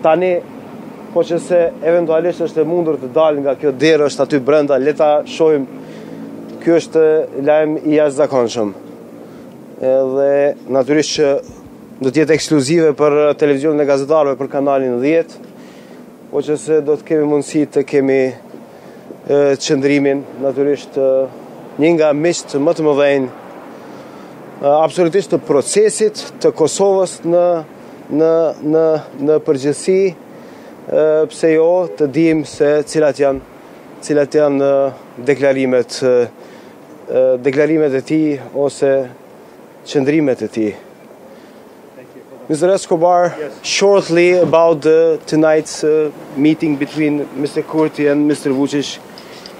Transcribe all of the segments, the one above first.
Tani, po që se eventualisht është e mundur të dalë nga kjo derë është aty brenda, le ta shohim, kjo është lajm i jashtëzakonshëm. Edhe, naturisht që do të jetë ekskluzive për televizion dhe gazetarve për kanalin 10, po që se do të kemi mundësi të kemi qëndrimin, naturisht një nga miqtë më të mëdhenj, absolutisht të procesit të Kosovës në në në në përgjithësi pse jo të dimë se cilat janë cilat janë deklarimet deklarimet e tij ose qëndrimet e tij. Mr. Escobar, yes. shortly about the tonight's uh, meeting between Mr. Kurti and Mr. Vucic,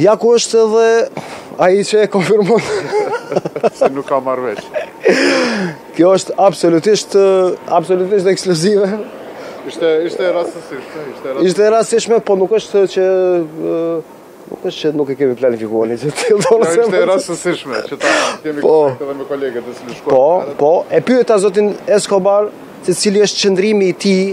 Ja ku është edhe ai që e konfirmon. Se nuk ka marrë vesh. Kjo është absolutisht, absolutisht ekskluzive. Ishte, ishte rastësisht, ishte rastësisht. Ishte rastësisht, po nuk është që... Nuk është që nuk e kemi planifikuar një gjë të tillë, do të thotë se... Ishte rastësishme, që ta kemi po, kontakte dhe me kolegët dhe si në shkuar. Po, po, e pyeta zotin Escobar, se cili është qëndrimi i tij